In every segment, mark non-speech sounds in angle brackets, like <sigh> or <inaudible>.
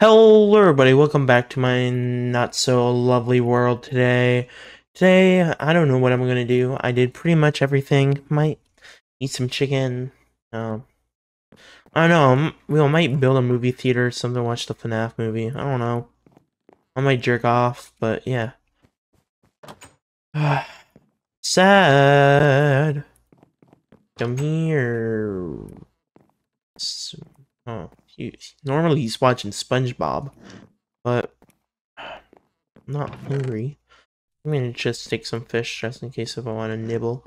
Hello everybody, welcome back to my not so lovely world today. Today, I don't know what I'm gonna do. I did pretty much everything. Might eat some chicken. Um, I don't know. m- We might build a movie theater or something, watch the FNAF movie. I don't know. I might jerk off, but yeah. <sighs> Sad. Come here. Oh, he, normally he's watching SpongeBob, but I'm not hungry. I'm gonna just take some fish just in case if I want to nibble.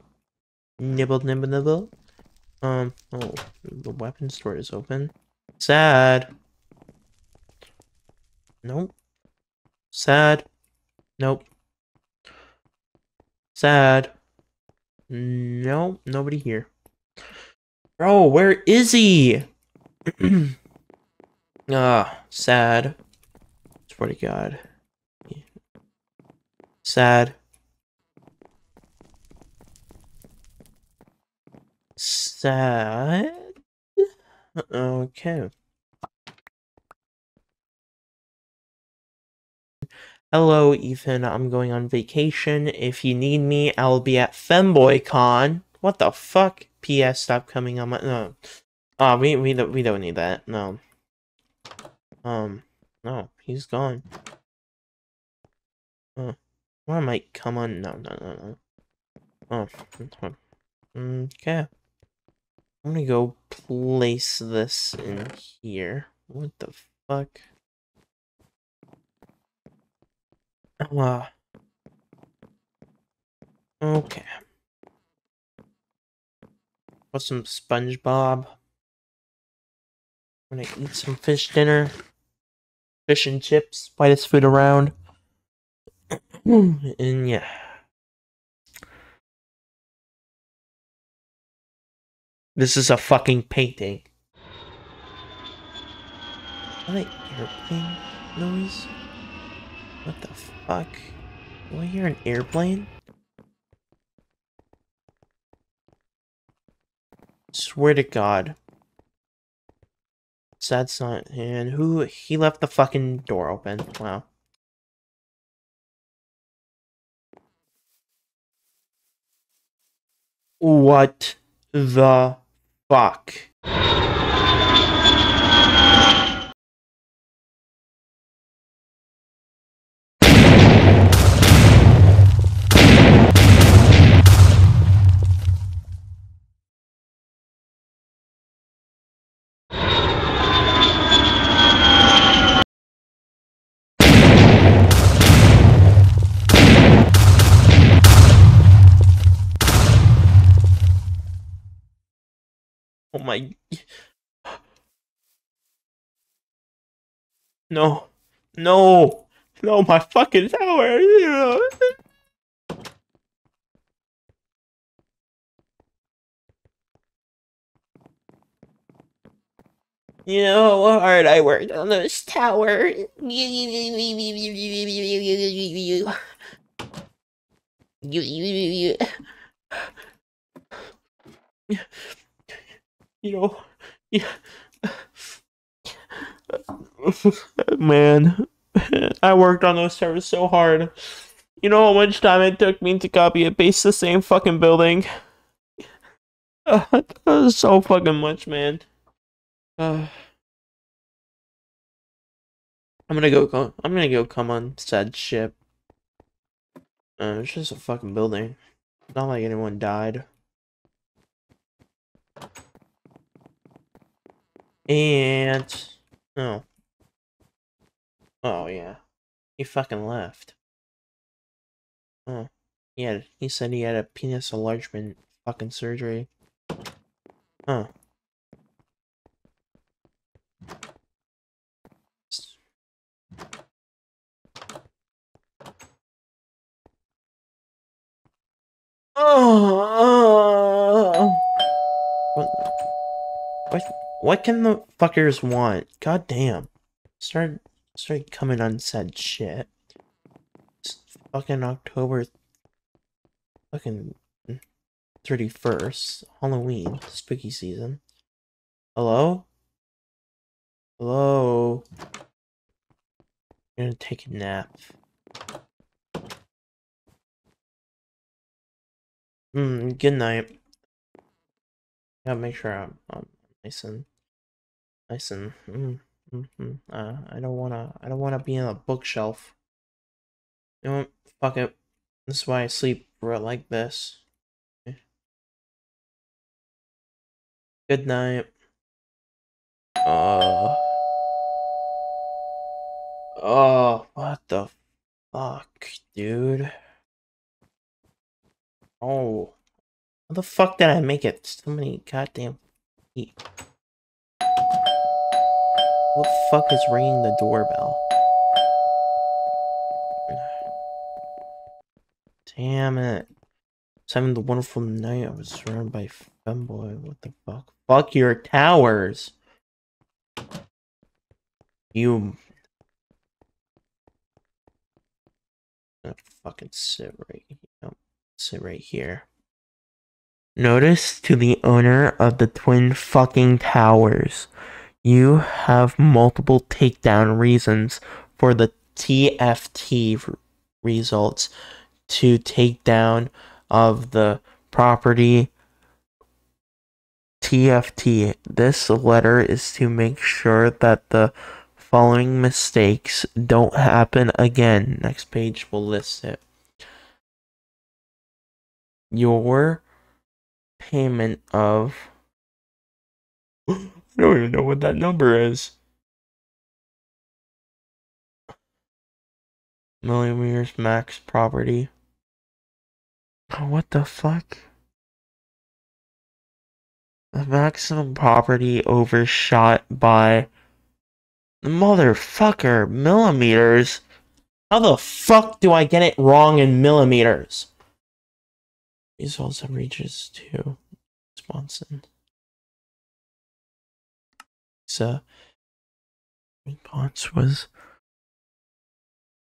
Nibble, nibble, nibble. Um, oh, the weapon store is open. Sad. Nope. Sad. Nope. Sad. Nope, nobody here. Bro, where is he? <clears throat> Ah, sad. Swear to God. Sad. Sad. Okay. Hello, Ethan. I'm going on vacation. If you need me, I'll be at FemboyCon. What the fuck? PS, stop coming on my. No. Oh, we we don't we don't need that. No. Um, no, he's gone. Oh, or I might come on. No, no, no, no. Oh, okay. I'm gonna go place this in here. What the fuck? Ah. okay. Put some SpongeBob. I'm gonna eat some fish dinner. Fish and chips, whitest food around. <clears throat> and yeah. This is a fucking painting. What airplane noise? What the fuck? Do I hear an airplane? Swear to God. Sad son. And who? He left the fucking door open. Wow. What the fuck? My. <gasps> No. No. No, my fucking tower. <laughs> You know how hard I worked on this tower. <laughs> You know, yeah. Man, <laughs> I worked on those servers so hard. You know how much time it took me to copy and paste the same fucking building? <laughs> Uh, so fucking much, man. Uh, <sighs> I'm gonna go. I'm gonna go. Come on, sad ship. Uh, it's just a fucking building. Not like anyone died. And oh, oh yeah, he fucking left. Oh, yeah, he said he had a penis enlargement fucking surgery. Huh. S- <sighs> Oh, what? What? What can the fuckers want? God damn! Start, start coming on said shit. It's fucking October. Fucking thirty first, Halloween, spooky season. Hello. Hello. I'm gonna take a nap. Mm, good night. Gotta make sure I'm, I'm nice and and mm. Uh, I don't wanna I don't wanna be in a bookshelf. You know what? Fuck it. This is why I sleep like this. Good night. Uh. Oh, what the fuck, dude? Oh. How the fuck did I make it so many goddamn feet? What the fuck is ringing the doorbell? Damn it. I was having the wonderful night. I was surrounded by femboy. What the fuck? Fuck your towers. You. I'm fucking sit right. here. sit right here. Notice to the owner of the twin fucking towers. You have multiple takedown reasons for the TFT results to take down of the property TFT. This letter is to make sure that the following mistakes don't happen again. Next page will list it. Your payment of <gasps> <gasps> I don't even know what that number is. Millimeters max property. Oh, what the fuck? The maximum property overshot by the motherfucker millimeters. How the fuck do I get it wrong in millimeters? These also reaches to Swanson. So response was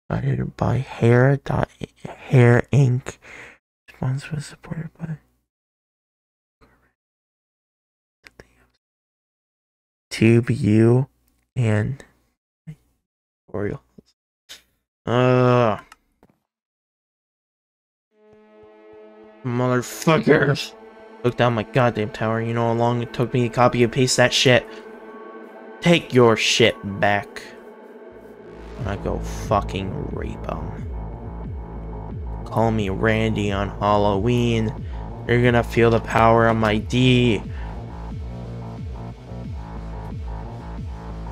provided by hair dot hair Inc. response was supported by Tube U and Oriole. Uh Motherfuckers. Look down my goddamn tower. You know how long it took me to copy and paste that shit? Take your shit back. I go fucking rape them. Call me Randy on Halloween. You're gonna feel the power of my D.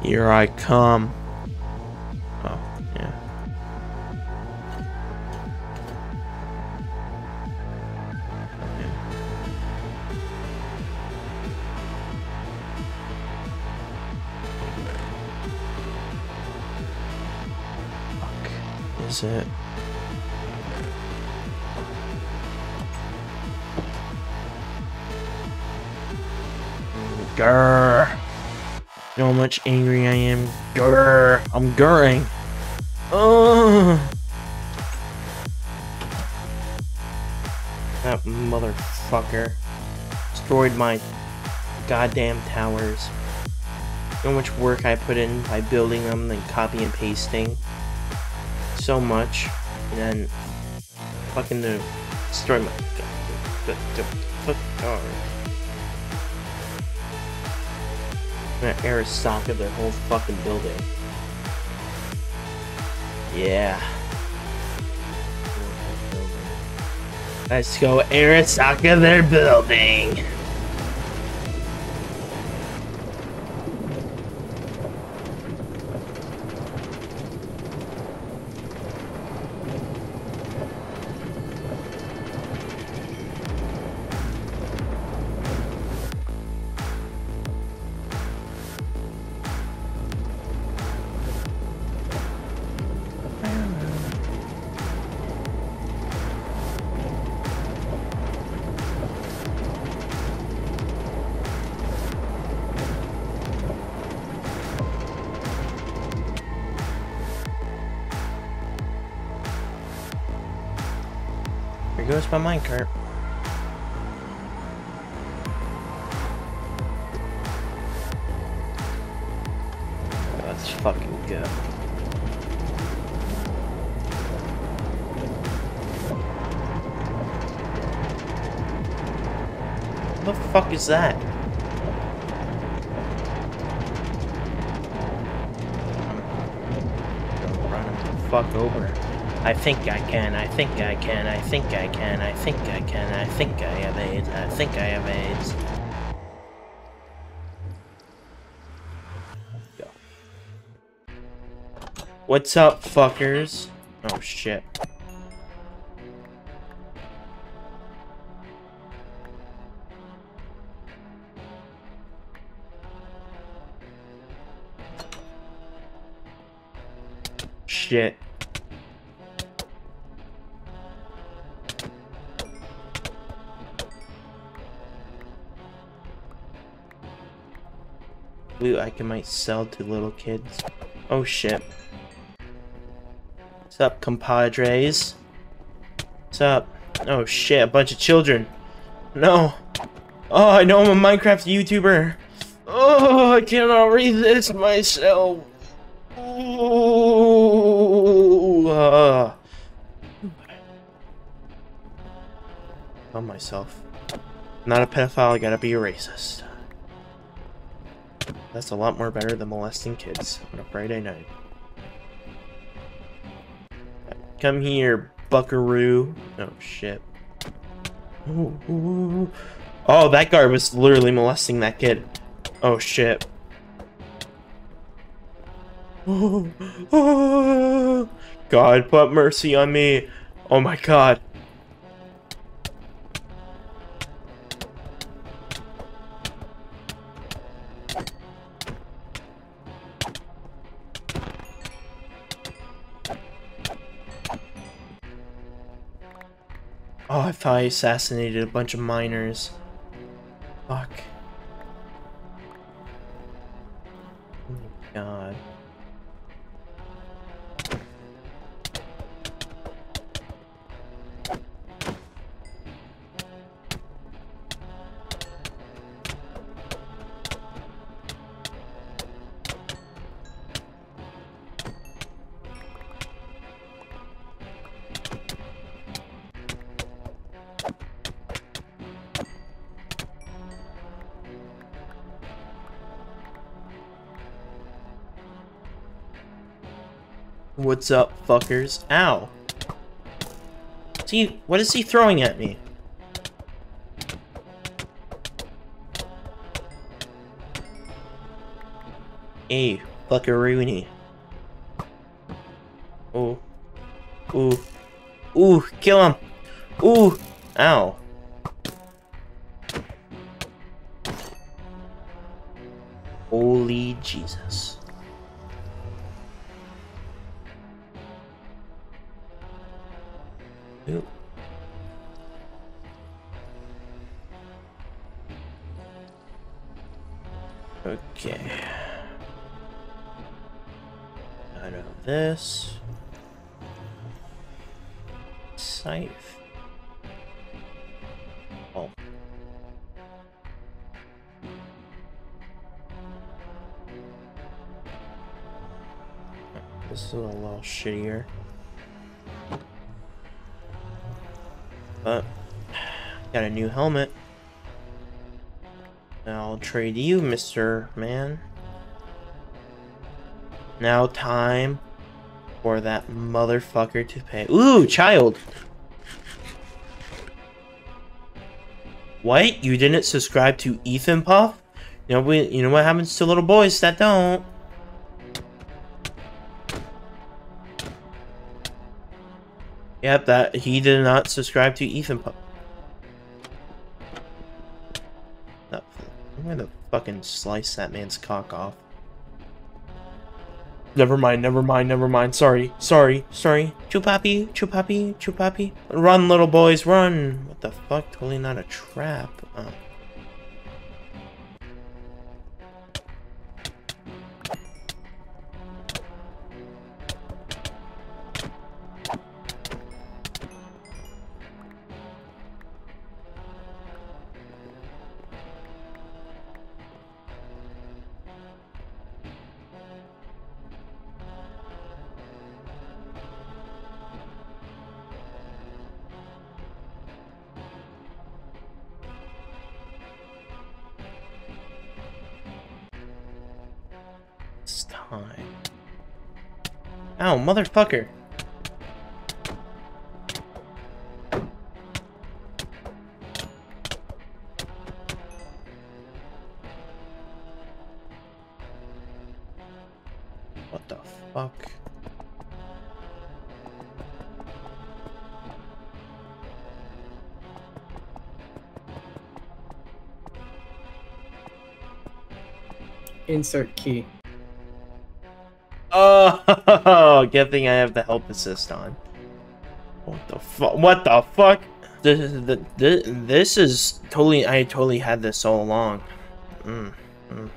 Here I come. Is it? Grrr. You know how much angry I am? Grrr. I'm gurring. Oh. That motherfucker destroyed my goddamn towers. You know how much work I put in by building them and copy and pasting? So much. And then fucking destroy my... Fuck. Oh. I'm gonna Arasaka their whole fucking building. Yeah. Let's go Arasaka their building. Where's my minecart? Let's fucking go. What the fuck is that? Run the fuck over. I think I can, I think I can, I think I can, I think I can, I think I have AIDS, I think I have AIDS. What's up, fuckers? Oh shit. Shit. Loot I can might sell to little kids. Oh shit. What's up, compadres? What's up? Oh shit, a bunch of children. No. Oh, I know I'm a Minecraft YouTuber. Oh, I cannot resist myself. Ooh, uh. Tell myself. not a pedophile, I gotta be a racist. That's a lot more better than molesting kids on a Friday night. Come here, buckaroo. Oh, shit. Ooh, ooh. Oh, that guard was literally molesting that kid. Oh, shit. oh <laughs> God, put mercy on me. Oh my god. Oh, I thought I assassinated a bunch of miners. Fuck. What's up, fuckers? Ow. See, what is he throwing at me? Hey, buckaroony. Ooh. Ooh. Ooh, kill him. Ooh. Ow. Holy Jesus. Helmet. I'll trade you, Mr. Man. Now time for that motherfucker to pay. Ooh, child! What? You didn't subscribe to Ethan Puff? You know, we, you know what happens to little boys that don't? Yep, that he did not subscribe to Ethan Puff. I'm gonna fucking slice that man's cock off. Never mind, never mind, never mind. Sorry, sorry, sorry. Chupapi, chupapi, chupapi. Run, little boys, run! What the fuck? Totally not a trap. Oh. Behind. Ow, motherfucker. What the fuck? Insert key. Oh, <laughs> good thing I have the help assist on. What the fuck? What the fuck? This, this, this is totally. I totally had this all along. Mm, mm.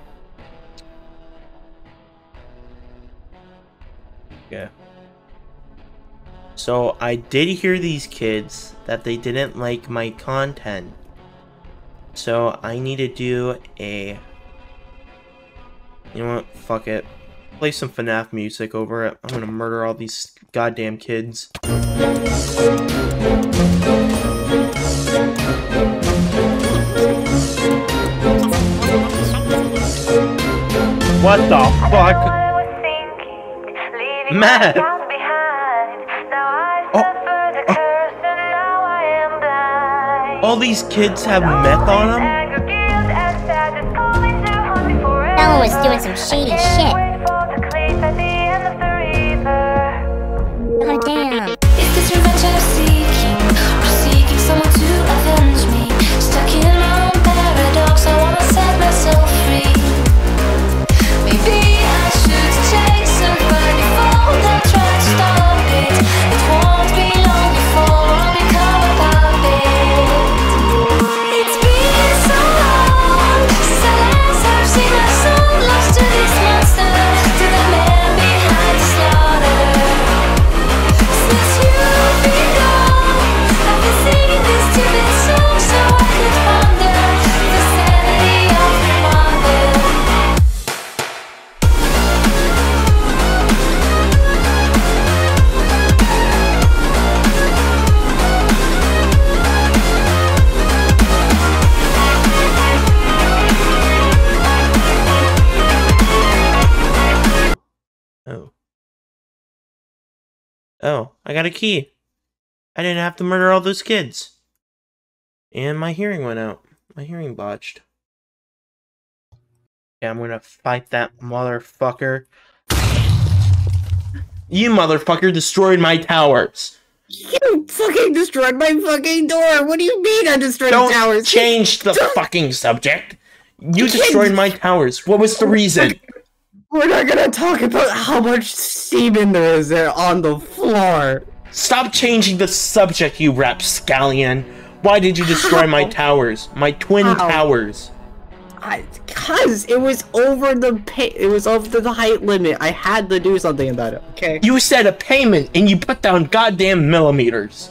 Yeah. So I did hear these kids that they didn't like my content. So I need to do a. You know what? Fuck it play some FNAF music over it. I'm gonna murder all these goddamn kids. What the fuck? Matt! Oh. oh. All these kids have meth on them? Ellen was doing some shady shit. Oh, I got a key. I didn't have to murder all those kids. And my hearing went out. My hearing botched. Yeah, I'm gonna fight that motherfucker. You motherfucker destroyed my towers. You fucking destroyed my fucking door. What do you mean I destroyed Don't the towers? change the fucking subject. You destroyed my towers. What was the reason? We're not gonna talk about how much semen there is there on the floor. Stop changing the subject, you rapscallion. Why did you destroy my towers? My twin towers. I, cause it was over the pay, it was over the height limit. I had to do something about it. Okay. You said a payment and you put down goddamn millimeters.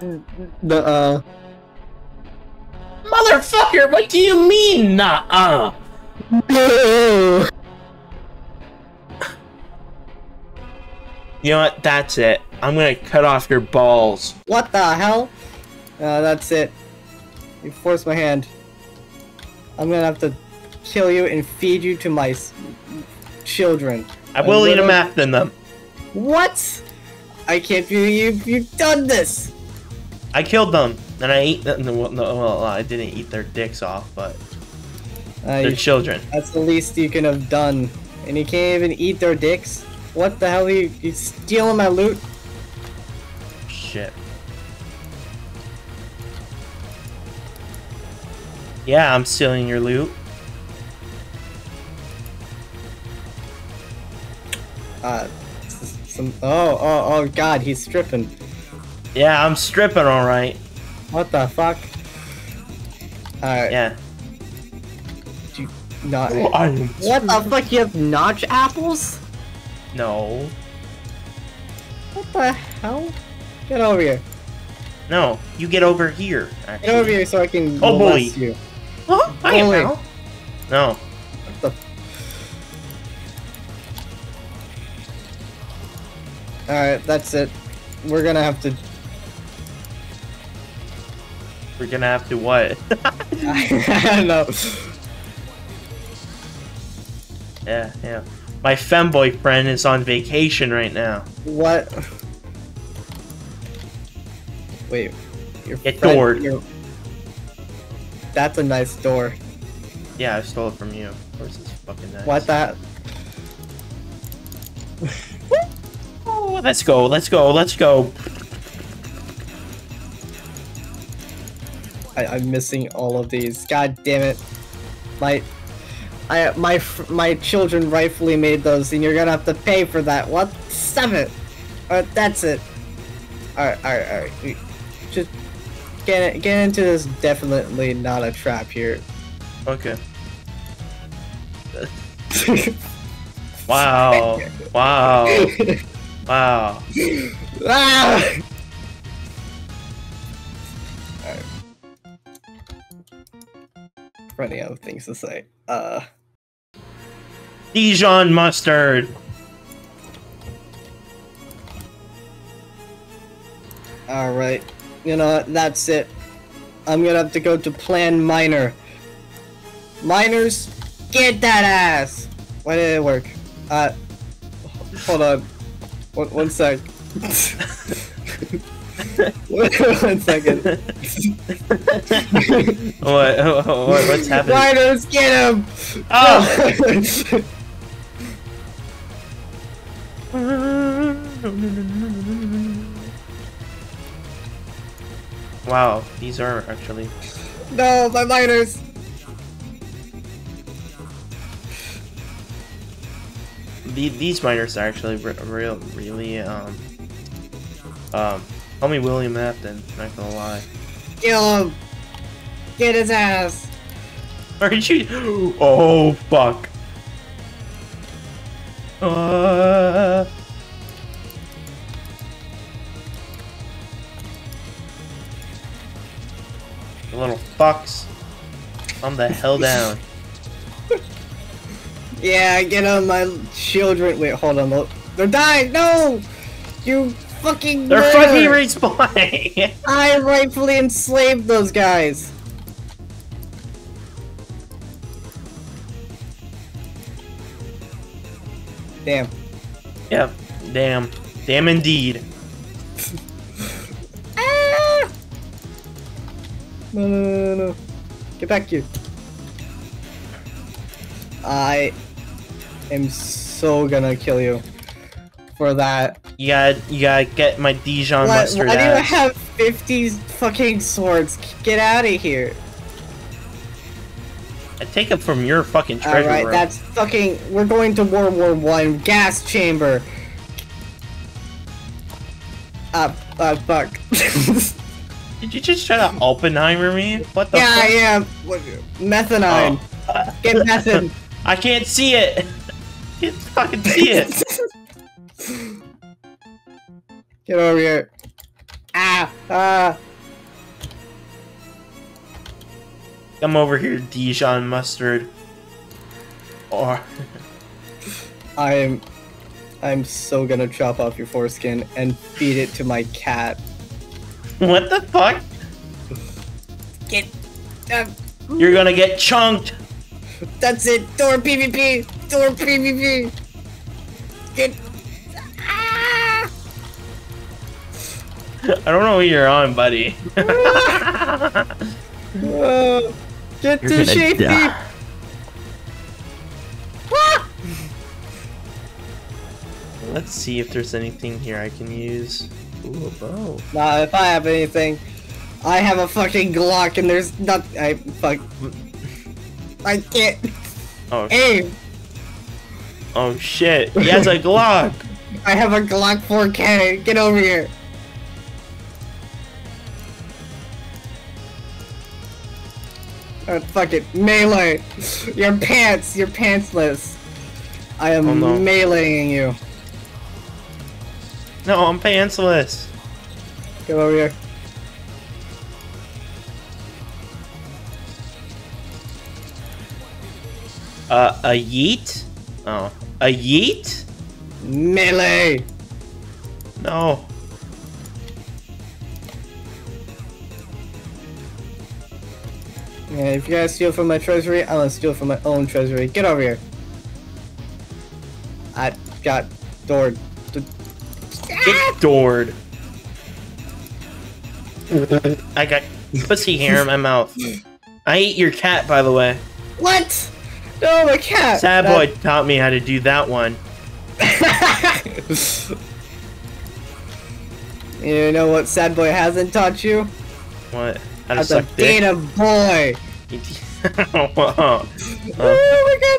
the uh? Motherfucker, what do you mean, nah? No. You know what? That's it. I'm gonna cut off your balls. What the hell? Uh, that's it. You forced my hand. I'm gonna have to kill you and feed you to my s- children. I will eat a little- meth in them. What? I can't believe you, you've done this! I killed them, and I ate them. Well, no, well, I didn't eat their dicks off, but Uh, they're you- children. that's the least you can have done. And you can't even eat their dicks? What the hell are you, you stealing my loot? Shit. Yeah, I'm stealing your loot. Uh, some, oh, oh, oh god, he's stripping. Yeah, I'm stripping, alright. What the fuck? Alright, Yeah. not- oh, I am What the fuck, you have notch apples? No. What the hell? Get over here. No. You get over here. Actually. Get over here so I can Oh, boy. molest you. Oh, hi, Boy. Al. No. What the? Alright, that's it. We're gonna have to. We're gonna have to what? I don't know. yeah, yeah. My femboy friend is on vacation right now. What? Wait. Your Get friend- doored. your- That's a nice door. Yeah, I stole it from you. Of course it's fucking nice. What that? Oh, <laughs> let's go, let's go, let's go. I, I'm missing all of these. God damn it! My, I my my children rightfully made those, and you're gonna have to pay for that. What? Stop it! Alright, that's it. Alright, alright, alright. We- Just get get into this. Definitely not a trap here. Okay. <laughs> Wow. Wow. <laughs> Wow. ah! Running out of things to say. Uh. Dijon mustard. Alright. You know what? That's it. I'm gonna have to go to Plan Minor. Miners, get that ass! Why did it work? Uh, hold on. One, one sec. <laughs> one second. what, what? What's <laughs> happening? Miners, get him! Oh! <laughs> wow, these are actually. no, my miners! The, these miners are actually re- real, really, um. Um, call me William Afton, not gonna lie. Kill him! Get his ass! Aren't you? Oh, fuck. Uh. You little fucks. Calm the hell <laughs> down. Yeah, get on my children. Wait, hold on. look. They're dying. No, you fucking. They're murderer. fucking respawning! <laughs> I rightfully enslaved those guys. Damn. yep. Damn. Damn indeed. <laughs> Ah! No, no, no, no, no. Get back here. I am so gonna kill you for that. You gotta, you gotta get my Dijon Why, mustard why do ass. have 50 fucking swords? Get out of here. I take it from your fucking treasure Alright, room. that's fucking. We're going to World War One. Gas chamber. Uh, uh, fuck. <laughs> Did you just try to Oppenheimer me? What the yeah, fuck? yeah. What- Methanine. Oh. Get method. <laughs> I can't see it. <laughs> I Can't fucking see it. Get over here. Ah, ah. Come over here, Dijon mustard. Or <laughs> I'm. I'm so gonna chop off your foreskin and feed it to my cat. what the fuck? Get. Uh, You're gonna get chunked. that's it. Door PvP. Door PvP. Get. I don't know what you're on, buddy. Uh, <laughs> get You're to gonna safety. die. Ah! Let's see if there's anything here I can use. Ooh, a bow. Nah, if I have anything, I have a fucking Glock and there's not. I fuck. I can't Oh, aim. oh shit. He has a Glock. <laughs> I have a Glock 4K. Get over here. Uh, fuck it. Melee. Your pants. You're pantsless. I am Oh, no. meleeing you. No, I'm pantsless. Come over here. Uh, a yeet? Oh, a yeet? Melee! No. Yeah, if you guys steal from my treasury, I'm gonna steal from my own treasury. Get over here. I got doored. Get ah! doored. I got pussy hair in my mouth. I ate your cat, by the way. What? No, my cat! Sad That- boy taught me how to do that one. <laughs> you know what sad boy hasn't taught you? What? How to How to suck date dick? a boy! <laughs> Whoa. oh my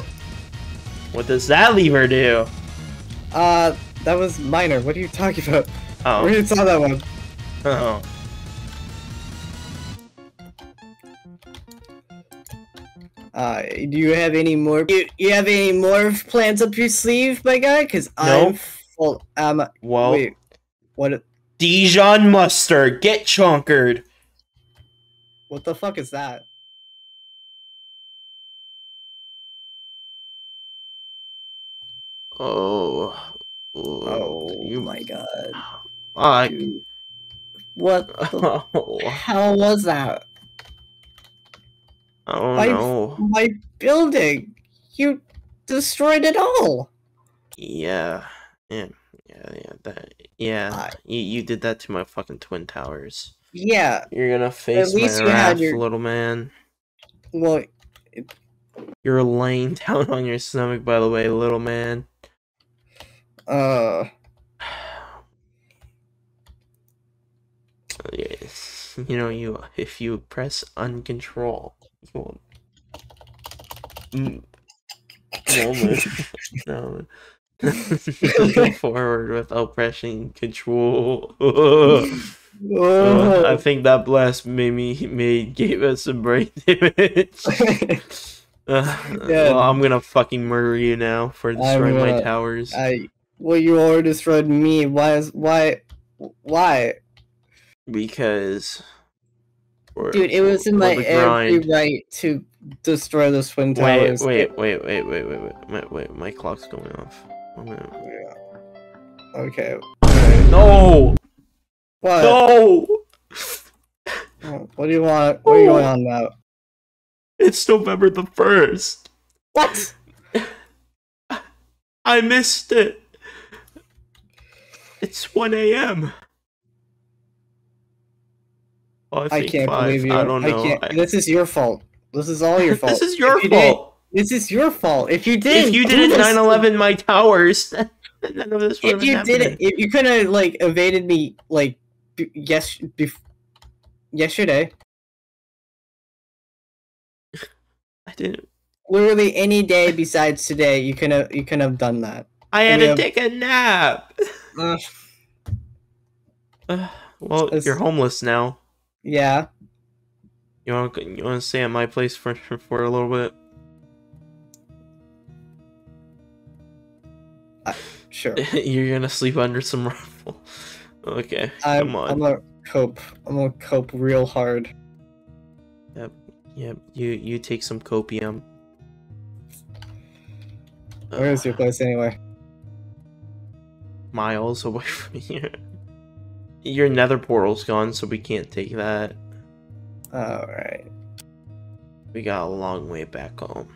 what does that lever do? Uh, that was minor. What are you talking about? Oh. You saw that one? Oh. Uh, do you have any more? You, you have any more plans up your sleeve, my guy? Cause No. I'm full. Um, Well, wait, what? Dijon mustard, get chunkered. What the fuck is that? Oh. Oh you my god! Dude. What <laughs> the Oh, hell was that? oh I- no. My building! You destroyed it all! Yeah. Yeah. Yeah. Yeah. That. Yeah. I- You you did that to my fucking twin towers. Yeah, You're gonna face least my you had wrath, your- little man. well, You're laying <laughs> down on your stomach, by the way, little man. Uh, Yes. You know, you if you press uncontrol, you will. Mm. <laughs> No. <laughs> Go <laughs> forward without pressing control. oh. I think that blast made me made gave us some brain damage. Uh, well, I'm gonna fucking murder you now for destroying my towers. I, well, you already destroyed me. Why is why why? Because. Dude, it was in my every right to destroy the twin towers. Wait, wait, wait, wait, wait, wait, wait, wait. My clock's going off. Yeah. Okay. No. What? No. What do you want? What are you going on now? It's November the first. What? <laughs> I missed it. It's 1 a.m. Oh, I, I can't five. believe you. I don't know. can't. I- This is your fault. This is all your <laughs> fault. this is your If you didn't- fault! This is your fault. If you didn't, If you didn't 9 11 my towers, <laughs> none of this would if you didn't, if you could have like evaded me like b- yes, yesterday, I didn't. literally any day besides today, you could have you could have done that. I had to have- take a nap! <laughs> Ugh. Uh, well, you're homeless now. yeah. You want to you want to stay at my place for for a little bit? Sure. <laughs> You're gonna sleep under some rubble. <laughs> Okay, I'm, come on. I'm gonna cope. I'm gonna cope real hard. Yep, you you take some copium. Where is your place anyway? Miles away <laughs> from here. Your nether portal's gone, so we can't take that. All right. We got a long way back home.